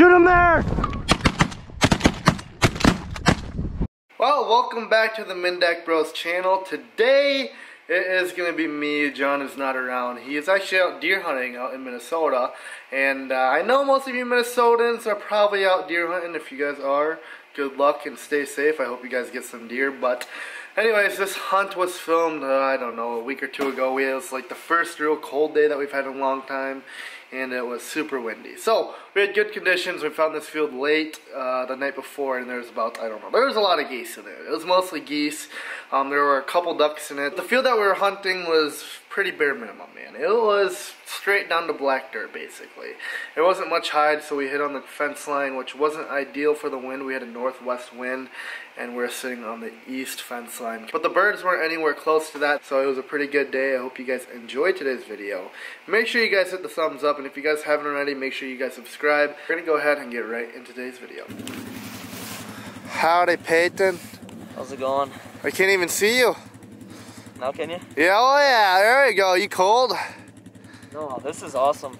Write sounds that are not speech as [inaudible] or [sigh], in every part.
Shoot him there! Well, welcome back to the MinnDak Bros channel. Today, it is going to be me. John is not around. He is actually out deer hunting out in Minnesota. And uh, I know most of you Minnesotans are probably out deer hunting. If you guys are, good luck and stay safe. I hope you guys get some deer. But anyways, this hunt was filmed, uh, I don't know, a week or two ago. It was like the first real cold day that we've had in a long time and it was super windy. So we had good conditions. We found this field late uh, the night before, and there was about I don't know. There was a lot of geese in it. It was mostly geese. Um, there were a couple ducks in it. The field that we were hunting was pretty bare minimum, man. It was straight down to black dirt, basically. It wasn't much hide, so we hit on the fence line, which wasn't ideal for the wind. We had a northwest wind, and we are sitting on the east fence line. But the birds weren't anywhere close to that, so it was a pretty good day. I hope you guys enjoyed today's video. Make sure you guys hit the thumbs up, and if you guys haven't already, make sure you guys subscribe. We're gonna go ahead and get right into today's video. Howdy, Peyton. How's it going? I can't even see you. Now can you? Yeah, oh yeah, there you go. You cold? No, this is awesome.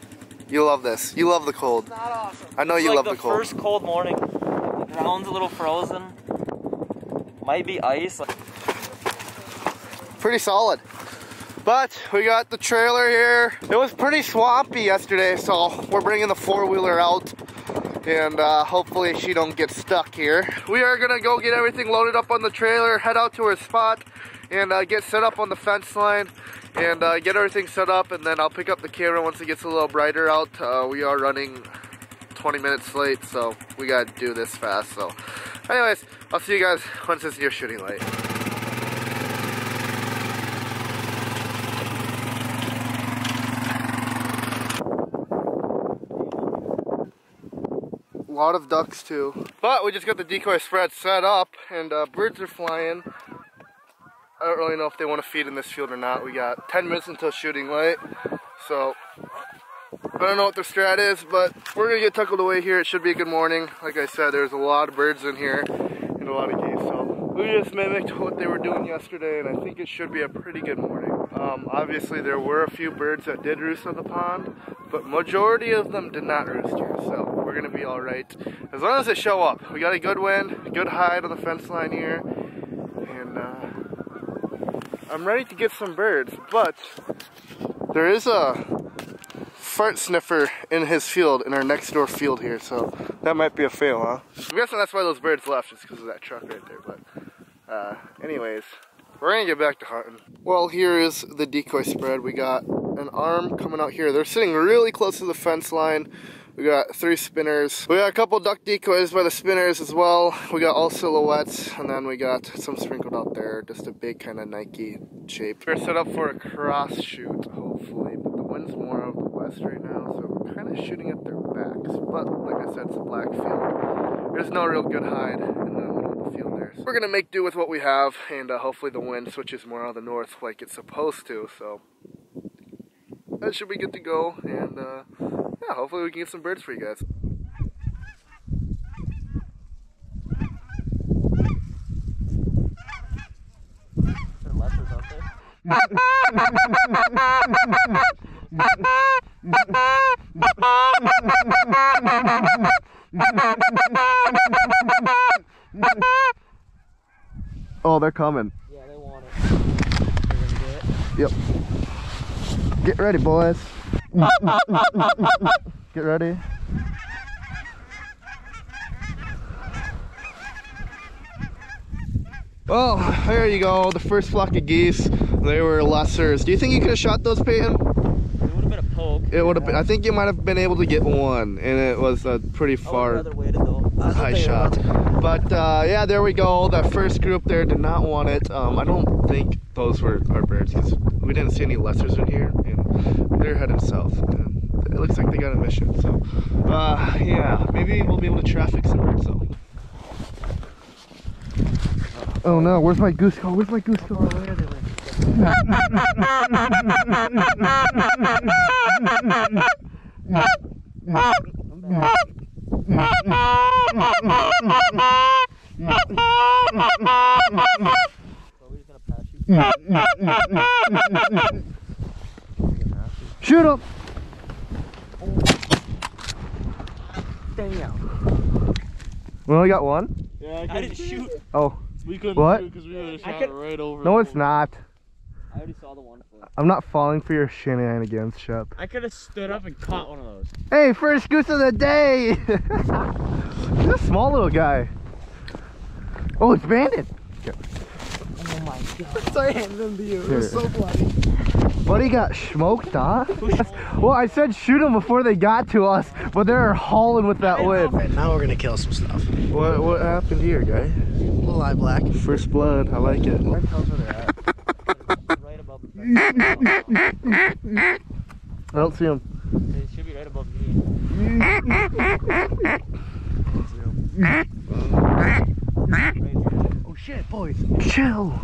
You love this. You love the cold. It's not awesome. I know it's you like love the, the cold. first cold morning. The ground's a little frozen. Might be ice. Pretty solid. But we got the trailer here. It was pretty swampy yesterday, so we're bringing the four-wheeler out and uh, hopefully she don't get stuck here. We are gonna go get everything loaded up on the trailer, head out to her spot, and uh, get set up on the fence line and uh, get everything set up and then I'll pick up the camera once it gets a little brighter out. Uh, we are running 20 minutes late so we gotta do this fast. So anyways, I'll see you guys once it's near shooting light. A lot of ducks too. But we just got the decoy spread set up and uh, birds are flying. I don't really know if they want to feed in this field or not. We got 10 minutes until shooting light. So, I don't know what their strat is, but we're going to get tuckled away here. It should be a good morning. Like I said, there's a lot of birds in here and a lot of geese. So, we just mimicked what they were doing yesterday, and I think it should be a pretty good morning. Um, obviously, there were a few birds that did roost on the pond, but majority of them did not roost here. So, we're going to be all right. As long as they show up. We got a good wind, good hide on the fence line here. I'm ready to get some birds, but there is a fart sniffer in his field, in our next door field here, so that might be a fail, huh? I'm guessing that's why those birds left, just because of that truck right there, but uh, anyways, we're gonna get back to hunting. Well, here is the decoy spread. We got an arm coming out here. They're sitting really close to the fence line. We got three spinners. We got a couple duck decoys by the spinners as well. We got all silhouettes, and then we got some sprinkled out there. Just a big kind of Nike shape. We're set up for a cross shoot, hopefully, but the wind's more of the west right now, so we're kind of shooting at their backs. But like I said, it's a black field. There's no real good hide in the middle of the field there. So we're gonna make do with what we have, and uh, hopefully the wind switches more out of the north like it's supposed to. So that should be good to go, and. Uh, yeah, hopefully we can get some birds for you guys. oh, they're coming. Yeah, they want it. Yep. Get ready, boys. [laughs] Get ready. Well, there you go, the first flock of geese. They were lessers. Do you think you could have shot those, Peyton? It would have been a poke. It would have been. I think you might have been able to get one, and it was a pretty far high shot. But uh, yeah, there we go. That first group there did not want it. Um, I don't think those were our birds because we didn't see any lessers in here, they're heading south. And it looks like they got a mission. So uh, yeah, maybe we'll be able to traffic some birds though. Oh no, where's my goose call? Where's my goose call? [laughs] Shoot him! standing out. We only got one? Yeah, I didn't shoot. Oh, We couldn't What? because we would have shot could- it right over. no, it's not. I already saw the one foot. I'm not falling for your shenanigans, Shep. I could have stood up and caught one of those. Hey, first goose of the day! [laughs] He's a small little guy. Oh, it's banded. My god. [laughs] So I handed them to you. It was so bloody. Buddy got smoked, huh? [laughs] Well, I said shoot them before they got to us, but they're hauling with that wind. And now we're gonna kill some stuff. What what happened here, guy? Little eye black. First blood, I like it. Where tells where they're at. right above the I don't see him. It should be right above me. [laughs] Oh shit, boys. Chill.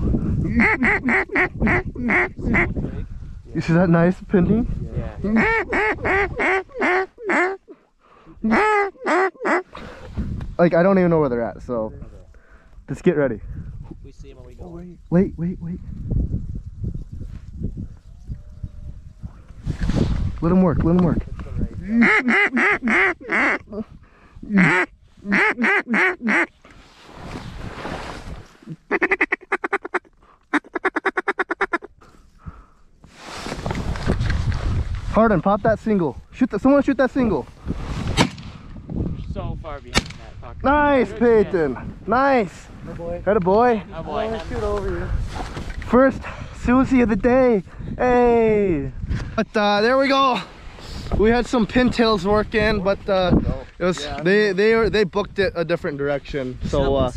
You see that nice painting? Like I don't even know where they're at, so just get ready. We see him when we go. Oh, wait, wait, wait. Let him work, let him work. [laughs] Harden, pop that single. Shoot that, someone shoot that single. So far behind that fucker. Nice, Good shit. Peyton. Nice. boy. Had a boy. Oh boy. shoot over you. First Susie of the day. Hey. But uh, there we go. We had some pintails working, but uh, it was Yeah. they they were they booked it a different direction. So uh,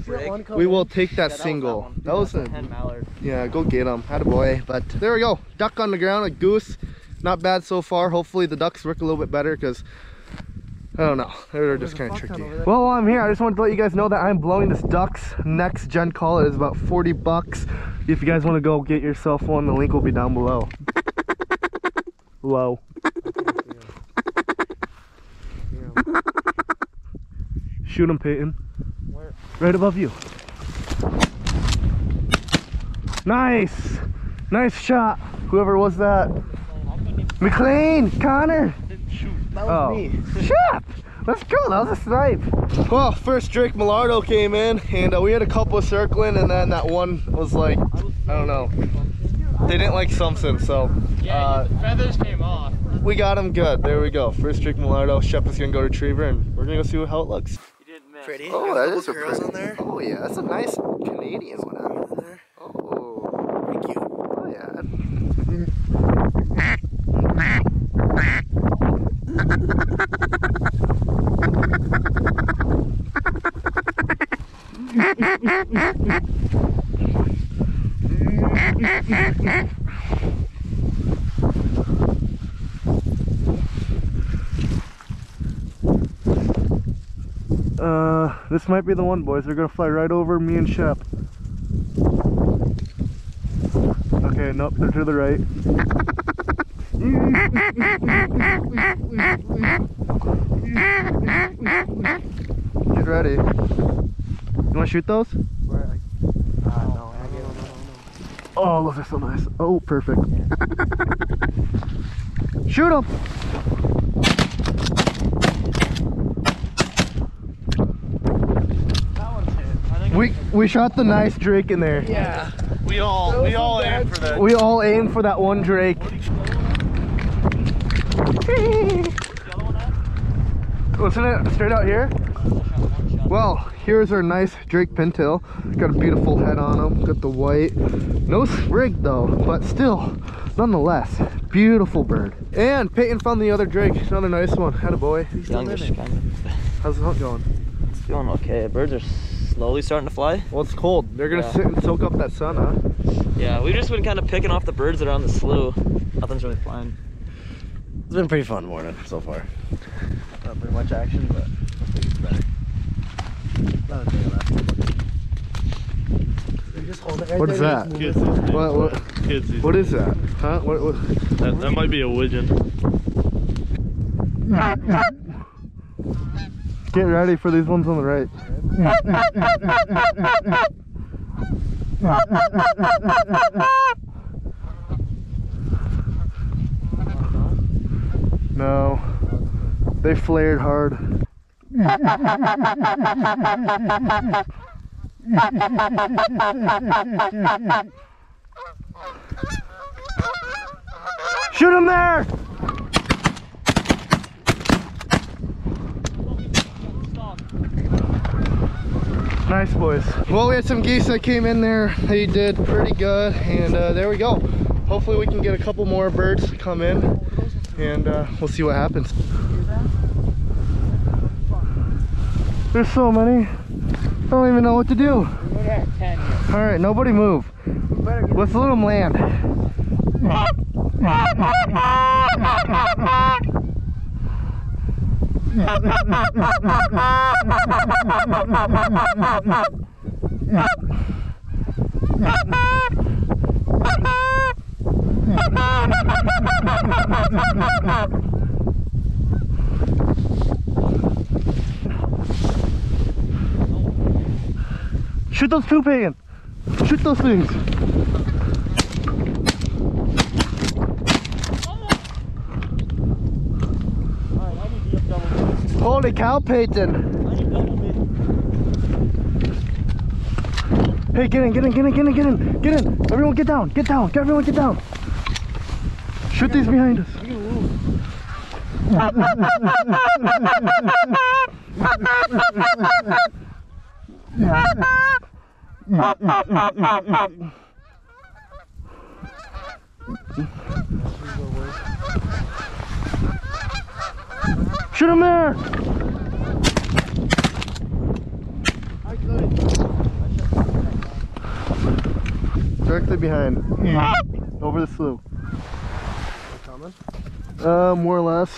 we will take that Yeah, that single. Was That was a hen mallard. yeah. Go get them. Had a boy. But there we go. Duck on the ground, a goose. Not bad so far. Hopefully the DUX work a little bit better because. I don't know. They're just There's a kind of tricky. Well, while I'm here, I just wanted to let you guys know that I'm blowing this ducks next gen call. It is about 40 bucks. If you guys want to go get yourself one, the link will be down below. Low. Shoot him, Peyton. Where? Right above you. Nice. Nice shot. Whoever was that. McLean, Connor. That was Oh. me. Shit! Let's go, that was a snipe. Well, first Drake Millardo came in and uh, we had a couple circling and then that one was like, I don't know. They didn't like something, so uh, the feathers came off. we got him good. There we go. First Drake Millardo. Shep is gonna go retriever and we're gonna go see how it looks. You didn't miss. Pretty. Oh, Got that a girls pretty- on there. Oh yeah, that's a nice Canadian one. In there. Oh, Pretty cute. oh yeah. [laughs] Uh, this might be the one, boys. They're gonna fly right over me and Shep. Okay, nope, they're to the right. Get ready. You wanna shoot those? Oh, those are so nice. Oh, perfect. [laughs] Shoot them. That one's hit. I think We we shot the nice drake in there. Yeah. We all we all bad aimed for that. We all aimed for that one drake. [laughs] Wasn't it straight out here? Well, here's our nice Drake pintail. Got a beautiful head on him. Got the white. No sprig though, but still, nonetheless, beautiful bird. And Peyton found the other Drake. Another nice one. Had a boy. Youngish kind of. How's the hunt going? It's going okay. Birds are slowly starting to fly. Well, it's cold. They're gonna Yeah. sit and soak up that sun, huh? Yeah, we've just been kind of picking off the birds that are on the slough. Nothing's really flying. It's been a pretty fun morning so far. Not very much action, but hopefully it's better. Another thing left. Just hold it right What is there, that? Kids it. these days. What- what- Kids What is that? Huh? What? what? That, that might be a widgeon. [laughs] Get ready for these ones on the right. No. They flared hard. Shoot him there! Nice boys. Well, we had some geese that came in there. They did pretty good, and uh, there we go. Hopefully, we can get a couple more birds to come in, and uh, we'll see what happens. There's so many. I don't even know what to do. All right, nobody move. Let's let them land. Shoot those two pan. Shoot those things. Holy cow, Peyton. Hey, get in, get in, get in, get in, get in, get in. Everyone get down, get down, everyone get down. Shoot these behind us. [laughs] Shoot him there! Directly behind. Over the slough. Coming? Uh, more or less.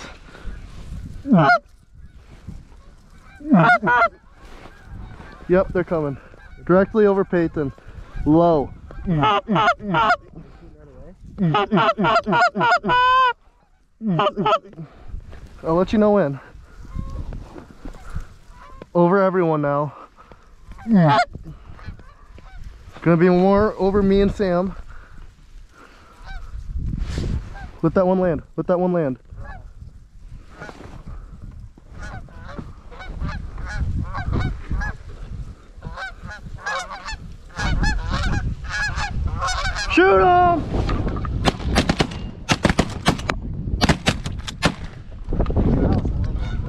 Yep, they're coming. Directly over Peyton. Low. I'll let you know when. Over everyone now. Yeah. Gonna be more over me and Sam. Let that one land. Let that one land. Shoot him!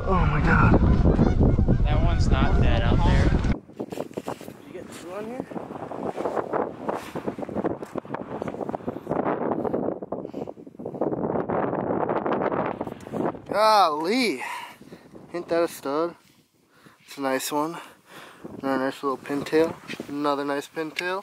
Oh my god. That one's not dead out there. You get two on here? Golly. Ain't that a stud? It's a nice one. Another nice little pintail. Another nice pintail.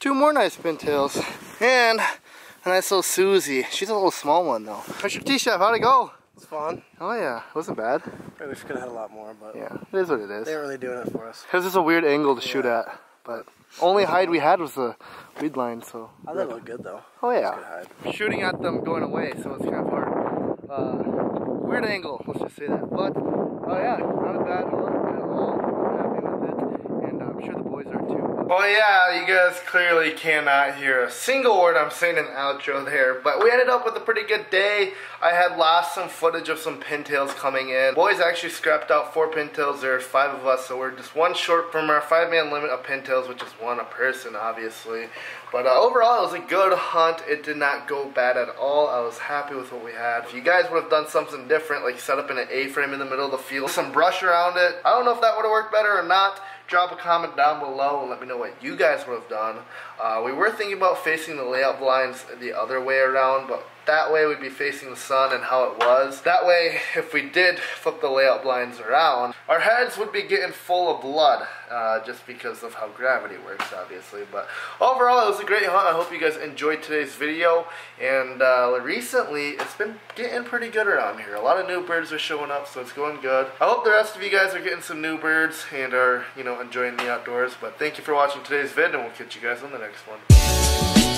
Two more nice pintails. And a nice little Susie. She's a little small one though. How's your T-Chef? How'd it go? It's fun. Oh yeah, it wasn't bad. Probably wish we could have had a lot more, but Yeah, it is what it is. they weren't really doing it for us. Because it's a weird angle to shoot at. But only hide we had was the weed line, so. I thought it looked good though. Oh yeah. good hide. Shooting at them going away, so it's kind of hard. Uh, weird angle, let's just say that. But, oh yeah, not a bad hunt at all. I'm happy with it, and I'm sure the boys are too. Well, yeah, you guys clearly cannot hear a single word I'm saying in the outro there, but we ended up with a pretty good day. I had lost some footage of some pintails coming in. Boys actually scrapped out four pintails. There's five of us, so we're just one short from our five-man limit of pintails, which is one a person, obviously. But uh, overall, it was a good hunt. It did not go bad at all. I was happy with what we had. If you guys would have done something different, like set up in an A-frame in the middle of the field, some brush around it, I don't know if that would have worked better or not. Drop a comment down below and let me know what you guys would have done. Uh, we were thinking about facing the layout blinds the other way around, but that way we'd be facing the sun and how it was. That way, if we did flip the layout blinds around, our heads would be getting full of blood, uh, just because of how gravity works, obviously. But overall, it was a great hunt. I hope you guys enjoyed today's video. And uh, recently, it's been getting pretty good around here. A lot of new birds are showing up, so it's going good. I hope the rest of you guys are getting some new birds and are, you know, enjoying the outdoors. But thank you for watching today's vid, and we'll catch you guys on the next one.